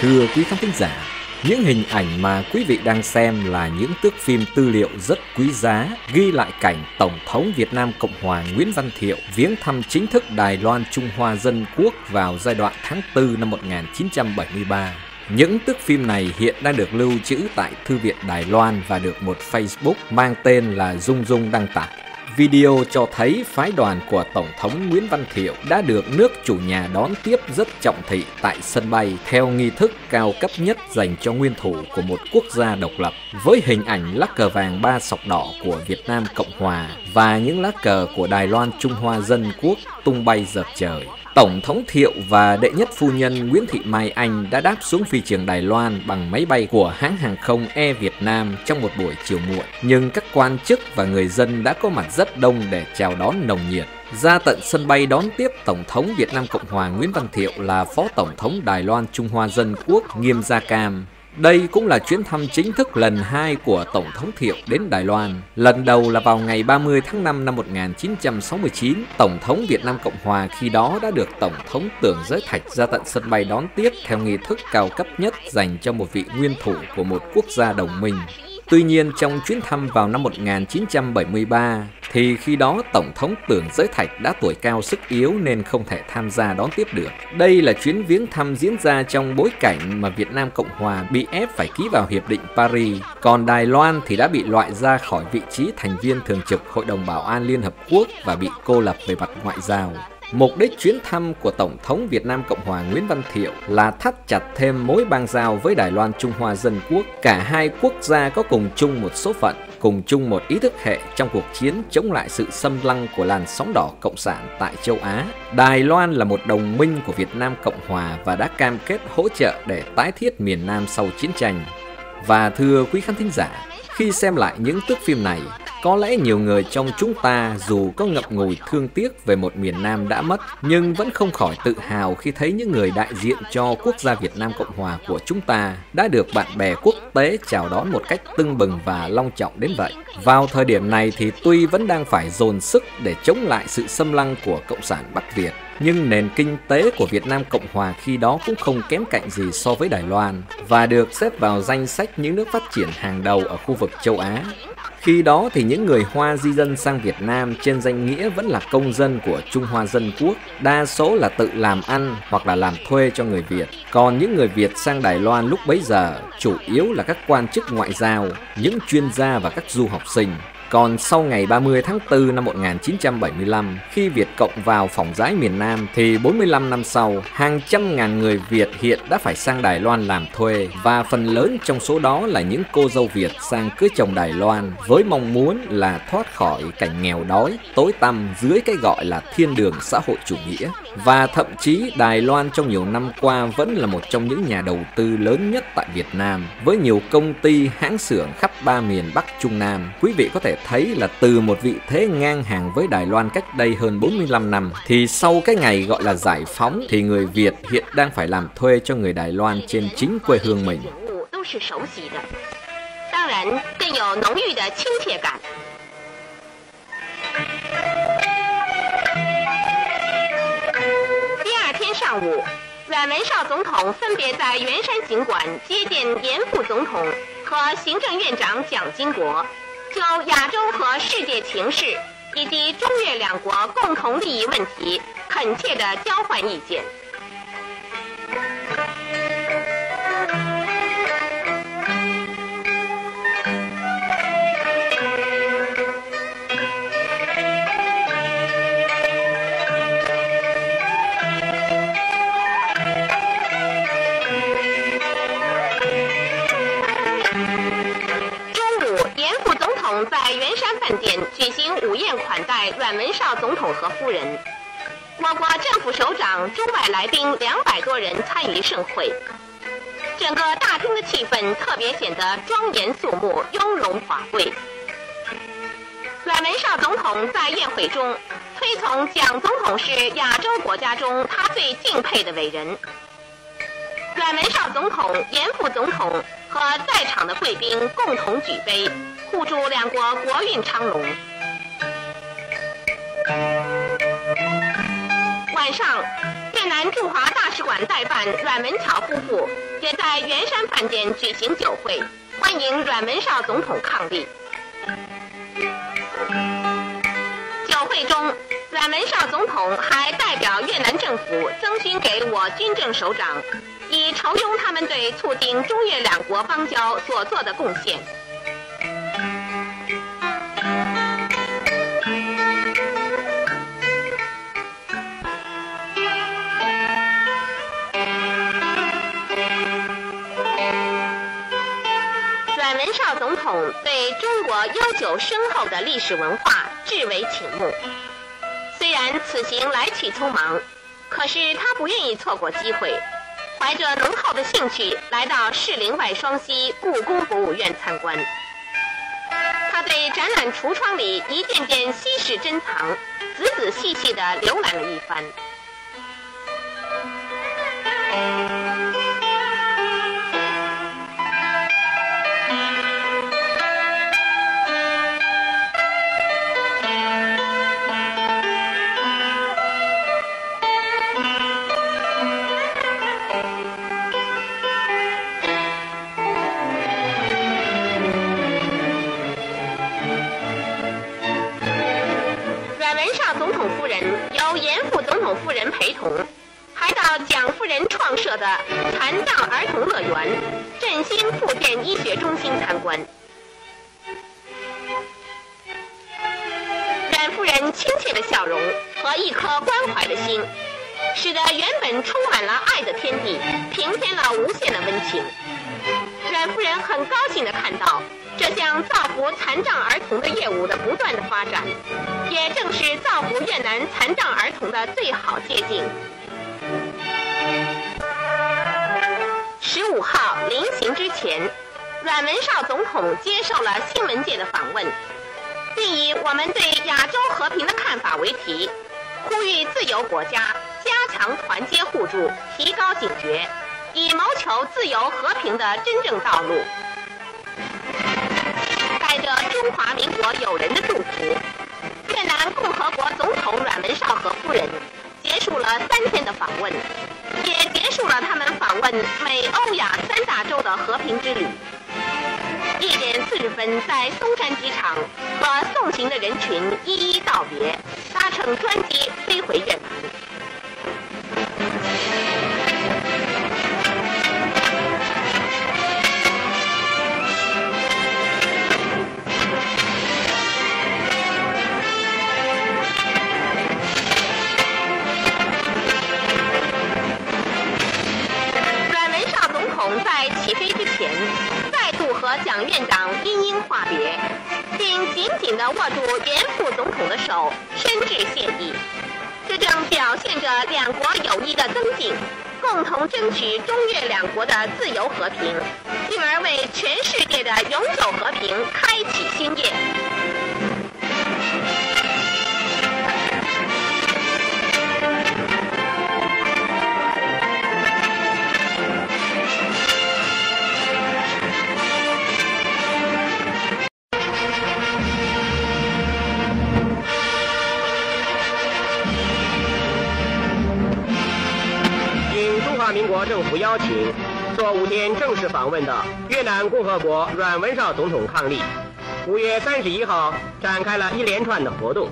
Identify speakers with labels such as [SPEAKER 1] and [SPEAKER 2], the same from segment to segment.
[SPEAKER 1] Thưa quý khán thính giả, những hình ảnh mà quý vị đang xem là những thước phim tư liệu rất quý giá ghi lại cảnh Tổng thống Việt Nam Cộng Hòa Nguyễn Văn Thiệu viếng thăm chính thức Đài Loan Trung Hoa Dân Quốc vào giai đoạn tháng 4 năm 1973. Những thước phim này hiện đang được lưu trữ tại Thư viện Đài Loan và được một Facebook mang tên là Dung Dung đăng tải. Video cho thấy phái đoàn của Tổng thống Nguyễn Văn Thiệu đã được nước chủ nhà đón tiếp rất trọng thị tại sân bay theo nghi thức cao cấp nhất dành cho nguyên thủ của một quốc gia độc lập, với hình ảnh lá cờ vàng ba sọc đỏ của Việt Nam Cộng Hòa và những lá cờ của Đài Loan Trung Hoa Dân Quốc tung bay dập trời. Tổng thống Thiệu và đệ nhất phu nhân Nguyễn Thị Mai Anh đã đáp xuống phi trường Đài Loan bằng máy bay của hãng hàng không E Việt Nam trong một buổi chiều muộn. Nhưng các quan chức và người dân đã có mặt rất đông để chào đón nồng nhiệt. Ra tận sân bay đón tiếp Tổng thống Việt Nam Cộng Hòa Nguyễn Văn Thiệu là Phó Tổng thống Đài Loan Trung Hoa Dân Quốc Nghiêm Gia Cam. Đây cũng là chuyến thăm chính thức lần hai của Tổng thống Thiệu đến Đài Loan. Lần đầu là vào ngày 30 tháng 5 năm 1969, Tổng thống Việt Nam Cộng Hòa khi đó đã được Tổng thống Tưởng Giới Thạch ra tận sân bay đón tiếp theo nghi thức cao cấp nhất dành cho một vị nguyên thủ của một quốc gia đồng minh. Tuy nhiên trong chuyến thăm vào năm 1973 thì khi đó Tổng thống Tưởng Giới Thạch đã tuổi cao sức yếu nên không thể tham gia đón tiếp được. Đây là chuyến viếng thăm diễn ra trong bối cảnh mà Việt Nam Cộng Hòa bị ép phải ký vào Hiệp định Paris, còn Đài Loan thì đã bị loại ra khỏi vị trí thành viên thường trực Hội đồng Bảo an Liên Hợp Quốc và bị cô lập về mặt ngoại giao. Mục đích chuyến thăm của Tổng thống Việt Nam Cộng hòa Nguyễn Văn Thiệu là thắt chặt thêm mối bang giao với Đài Loan Trung Hoa Dân Quốc. Cả hai quốc gia có cùng chung một số phận, cùng chung một ý thức hệ trong cuộc chiến chống lại sự xâm lăng của làn sóng đỏ cộng sản tại châu Á. Đài Loan là một đồng minh của Việt Nam Cộng hòa và đã cam kết hỗ trợ để tái thiết miền Nam sau chiến tranh. Và thưa quý khán thính giả, khi xem lại những thước phim này, có lẽ nhiều người trong chúng ta dù có ngập ngùi thương tiếc về một miền Nam đã mất, nhưng vẫn không khỏi tự hào khi thấy những người đại diện cho quốc gia Việt Nam Cộng Hòa của chúng ta đã được bạn bè quốc tế chào đón một cách tưng bừng và long trọng đến vậy. Vào thời điểm này thì tuy vẫn đang phải dồn sức để chống lại sự xâm lăng của Cộng sản Bắc Việt, nhưng nền kinh tế của Việt Nam Cộng Hòa khi đó cũng không kém cạnh gì so với Đài Loan và được xếp vào danh sách những nước phát triển hàng đầu ở khu vực châu Á. Khi đó thì những người Hoa di dân sang Việt Nam trên danh nghĩa vẫn là công dân của Trung Hoa Dân Quốc, đa số là tự làm ăn hoặc là làm thuê cho người Việt. Còn những người Việt sang Đài Loan lúc bấy giờ chủ yếu là các quan chức ngoại giao, những chuyên gia và các du học sinh. Còn sau ngày 30 tháng 4 năm 1975, khi Việt Cộng vào phòng giái miền Nam, thì 45 năm sau, hàng trăm ngàn người Việt hiện đã phải sang Đài Loan làm thuê, và phần lớn trong số đó là những cô dâu Việt sang cưới chồng Đài Loan, với mong muốn là thoát khỏi cảnh nghèo đói, tối tăm dưới cái gọi là thiên đường xã hội chủ nghĩa Và thậm chí Đài Loan trong nhiều năm qua vẫn là một trong những nhà đầu tư lớn nhất tại Việt Nam, với nhiều công ty, hãng xưởng khắp ba miền Bắc Trung Nam. Quý vị có thể thấy là từ một vị thế ngang hàng với Đài Loan cách đây hơn 45 năm thì sau cái ngày gọi là giải phóng thì người Việt hiện đang phải làm thuê cho người Đài Loan trên chính quê hương mình. 当然更有浓郁的亲切感。 上午，阮文绍总统分别在圆山行馆接见严副总统和行政院长蒋经国。就亚洲和世界情势以及中越两国共同利益问题，恳切地交换意见。阮文绍总统和夫人，我国政府首长、中外来宾两百多人参与盛会，整个大厅的气氛特别显得庄严肃穆、雍容华贵。阮文绍总统在宴会中推崇蒋总统是亚洲国家中他最敬佩的伟人。阮文绍总统、严副总统和在场的贵宾共同举杯。互祝两国国运昌隆。上，越南驻华大使馆代办阮文桥夫妇
[SPEAKER 2] 也在圆山饭店举行酒会，欢迎阮文绍总统抗力。酒会中，阮文绍总统还代表越南政府赠勋给我军政首长，以酬庸他们对促进中越两国邦交所做的贡献。少总统对中国悠久深厚的历史文化至为倾慕。虽然此行来去匆忙，可是他不愿意错过机会，怀着浓厚的兴趣来到士林外双溪故宫博物院参观。他对展览橱窗里一件件稀世珍藏，仔仔细细地浏览了一番。振兴复健医学中心参观。阮夫人亲切的笑容和一颗关怀的心，使得原本充满了爱的天地平添了无限的温情。阮夫人很高兴地看到这项造福残障儿童的业务的不断的发展，也正是造福越南残障儿童的最好捷径。十五号临行之前，阮文绍总统接受了新闻界的访问，并以“我们对亚洲和平的看法”为题，呼吁自由国家加强团结互助，提高警觉，以谋求自由和平的真正道路。带着中华民国友人的祝福，越南共和国总统阮文绍和夫人结束了三天的访问，也结束了他们访问美、欧、亚三大洲的和平之旅。一点四十分，在松山机场和送行的人群一一道别，搭乘专机飞回越南。院长殷殷话别，并紧紧地握住严副总统的手，深致谢意。这正表现着两国友谊的增进，共同争取中越两国的自由和平，进而为全世界的永久和平开启新页。
[SPEAKER 3] 政府邀请，做五天正式访问的越南共和国阮文绍总统伉俪，五月三十一号展开了一连串的活动。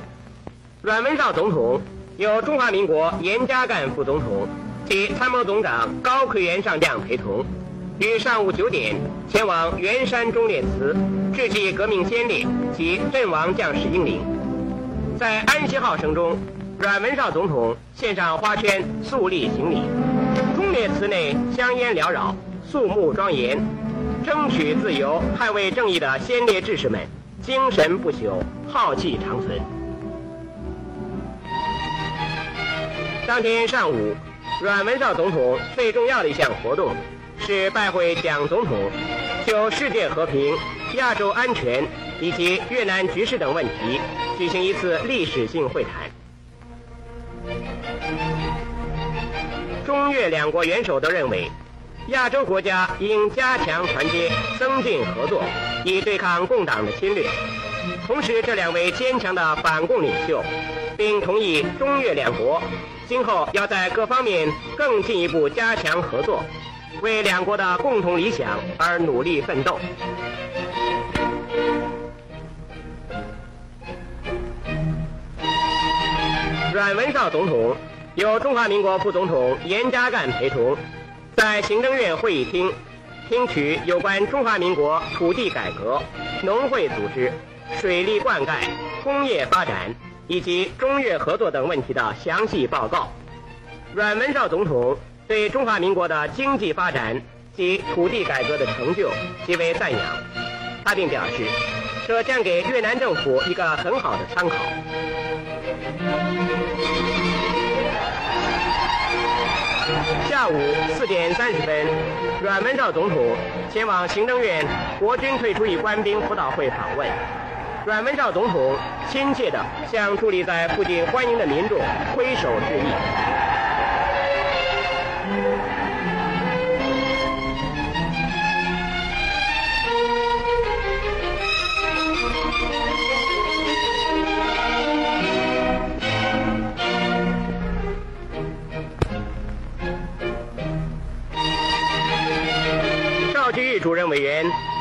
[SPEAKER 3] 阮文绍总统由中华民国严家淦副总统及参谋总长高奎元上将陪同，于上午九点前往圆山忠烈祠，致祭革命先烈及阵亡将士英灵。在安息号声中，阮文绍总统献上花圈，肃立行礼。忠烈祠内香烟缭绕，肃穆庄严，争取自由、捍卫正义的先烈志士们精神不朽，浩气长存。当天上午，阮文绍总统最重要的一项活动是拜会蒋总统，就世界和平、亚洲安全以及越南局势等问题举行一次历史性会谈。中越两国元首都认为，亚洲国家应加强团结，增进合作，以对抗共党的侵略。同时，这两位坚强的反共领袖，并同意中越两国今后要在各方面更进一步加强合作，为两国的共同理想而努力奋斗。阮文绍总统由中华民国副总统严家淦陪同，在行政院会议厅听取有关中华民国土地改革、农会组织、水利灌溉、工业发展以及中越合作等问题的详细报告。阮文绍总统对中华民国的经济发展及土地改革的成就极为赞扬，他并表示，这将给越南政府一个很好的参考。下午四点三十分，阮文绍总统前往行政院国军退出与官兵辅导会访问。阮文绍总统亲切地向伫立在附近欢迎的民众挥手致意。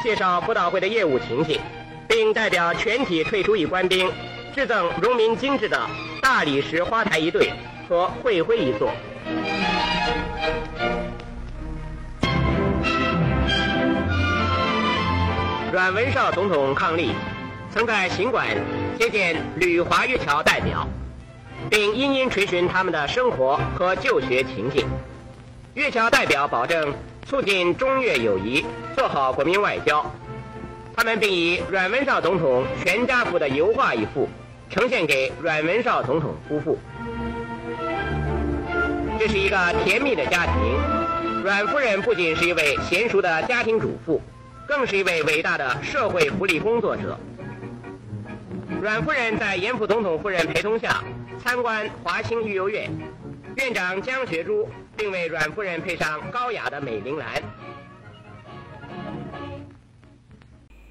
[SPEAKER 3] 介绍辅导会的业务情形，并代表全体退出役官兵致赠荣民精致的大理石花台一对和会徽一座。阮文绍总统伉俪，曾在行馆接见旅华越侨代表，并殷殷垂询他们的生活和就学情境。越侨代表保证。促进中越友谊，做好国民外交。他们并以阮文绍总统全家福的油画一幅，呈现给阮文绍总统夫妇。这是一个甜蜜的家庭。阮夫人不仅是一位娴熟的家庭主妇，更是一位伟大的社会福利工作者。阮夫人在严复总统夫人陪同下参观华清育幼院，院长江学珠。并为阮夫人配上高雅的美铃兰。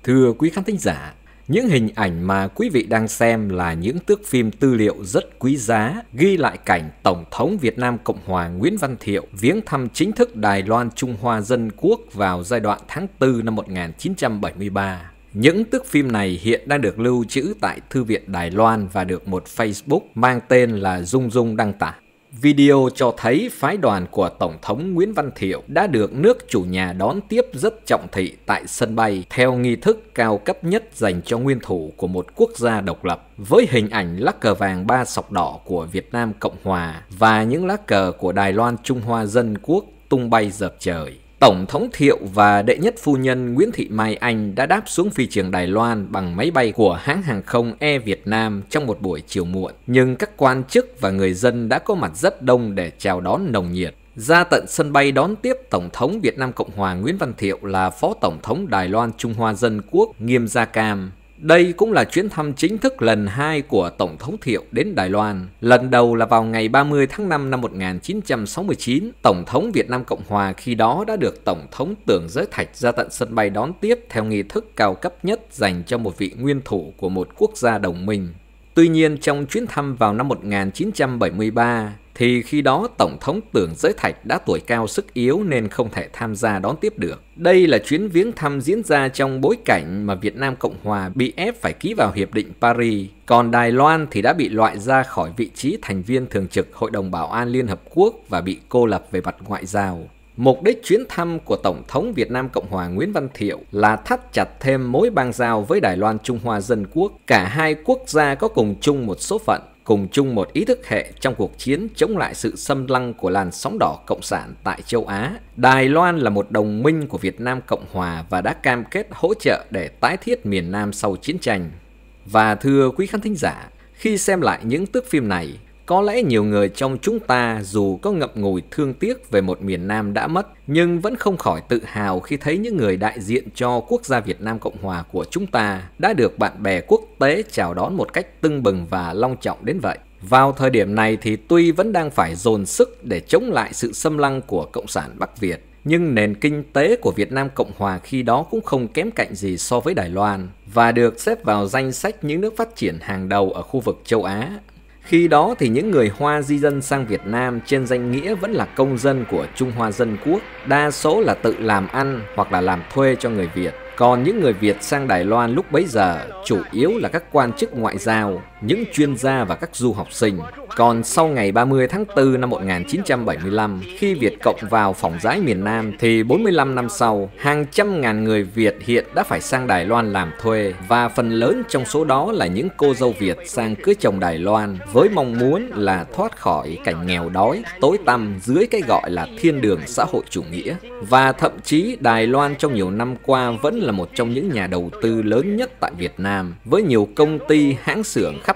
[SPEAKER 1] Thưa quý khán thính giả, những hình ảnh mà quý vị đang xem là những thước phim tư liệu rất quý giá ghi lại cảnh Tổng thống Việt Nam Cộng hòa Nguyễn Văn Thiệu viếng thăm chính thức Đài Loan Trung Hoa Dân Quốc vào giai đoạn tháng 4 năm 1973. Những thước phim này hiện đang được lưu trữ tại Thư viện Đài Loan và được một Facebook mang tên là Dung Dung đăng tải. Video cho thấy phái đoàn của Tổng thống Nguyễn Văn Thiệu đã được nước chủ nhà đón tiếp rất trọng thị tại sân bay theo nghi thức cao cấp nhất dành cho nguyên thủ của một quốc gia độc lập, với hình ảnh lá cờ vàng ba sọc đỏ của Việt Nam Cộng Hòa và những lá cờ của Đài Loan Trung Hoa Dân Quốc tung bay dập trời. Tổng thống Thiệu và đệ nhất phu nhân Nguyễn Thị Mai Anh đã đáp xuống phi trường Đài Loan bằng máy bay của hãng hàng không Air Việt Nam trong một buổi chiều muộn. Nhưng các quan chức và người dân đã có mặt rất đông để chào đón nồng nhiệt. Ra tận sân bay đón tiếp Tổng thống Việt Nam Cộng hòa Nguyễn Văn Thiệu là Phó Tổng thống Đài Loan Trung Hoa Dân Quốc Nghiêm Gia Cam. Đây cũng là chuyến thăm chính thức lần hai của Tổng thống Thiệu đến Đài Loan. Lần đầu là vào ngày 30 tháng 5 năm 1969, Tổng thống Việt Nam Cộng Hòa khi đó đã được Tổng thống Tưởng Giới Thạch ra tận sân bay đón tiếp theo nghi thức cao cấp nhất dành cho một vị nguyên thủ của một quốc gia đồng minh. Tuy nhiên trong chuyến thăm vào năm 1973, thì khi đó Tổng thống Tưởng Giới Thạch đã tuổi cao sức yếu nên không thể tham gia đón tiếp được. Đây là chuyến viếng thăm diễn ra trong bối cảnh mà Việt Nam Cộng Hòa bị ép phải ký vào Hiệp định Paris, còn Đài Loan thì đã bị loại ra khỏi vị trí thành viên thường trực Hội đồng Bảo an Liên Hợp Quốc và bị cô lập về mặt ngoại giao. Mục đích chuyến thăm của Tổng thống Việt Nam Cộng hòa Nguyễn Văn Thiệu là thắt chặt thêm mối bang giao với Đài Loan Trung Hoa Dân Quốc. Cả hai quốc gia có cùng chung một số phận, cùng chung một ý thức hệ trong cuộc chiến chống lại sự xâm lăng của làn sóng đỏ cộng sản tại châu Á. Đài Loan là một đồng minh của Việt Nam Cộng hòa và đã cam kết hỗ trợ để tái thiết miền Nam sau chiến tranh. Và thưa quý khán thính giả, khi xem lại những thước phim này, có lẽ nhiều người trong chúng ta dù có ngậm ngùi thương tiếc về một miền Nam đã mất, nhưng vẫn không khỏi tự hào khi thấy những người đại diện cho quốc gia Việt Nam Cộng Hòa của chúng ta đã được bạn bè quốc tế chào đón một cách tưng bừng và long trọng đến vậy. Vào thời điểm này thì tuy vẫn đang phải dồn sức để chống lại sự xâm lăng của Cộng sản Bắc Việt, nhưng nền kinh tế của Việt Nam Cộng Hòa khi đó cũng không kém cạnh gì so với Đài Loan và được xếp vào danh sách những nước phát triển hàng đầu ở khu vực châu Á khi đó thì những người Hoa di dân sang Việt Nam trên danh nghĩa vẫn là công dân của Trung Hoa Dân Quốc, đa số là tự làm ăn hoặc là làm thuê cho người Việt. Còn những người Việt sang Đài Loan lúc bấy giờ chủ yếu là các quan chức ngoại giao, những chuyên gia và các du học sinh. Còn sau ngày 30 tháng 4 năm 1975, khi Việt Cộng vào phòng giái miền Nam thì 45 năm sau, hàng trăm ngàn người Việt hiện đã phải sang Đài Loan làm thuê và phần lớn trong số đó là những cô dâu Việt sang cưới chồng Đài Loan với mong muốn là thoát khỏi cảnh nghèo đói, tối tăm dưới cái gọi là thiên đường xã hội chủ nghĩa. Và thậm chí Đài Loan trong nhiều năm qua vẫn là một trong những nhà đầu tư lớn nhất tại Việt Nam với nhiều công ty, hãng xưởng khắp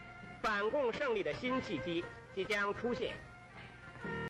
[SPEAKER 3] 反共胜利的新契机即将出现。